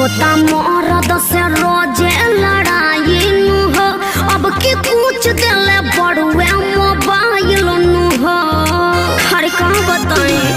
होता मरद से रोज़े लड़ाई नु हो अब की पूछ दिले बड़ुए मोबाइल नु हो हर का बताएँ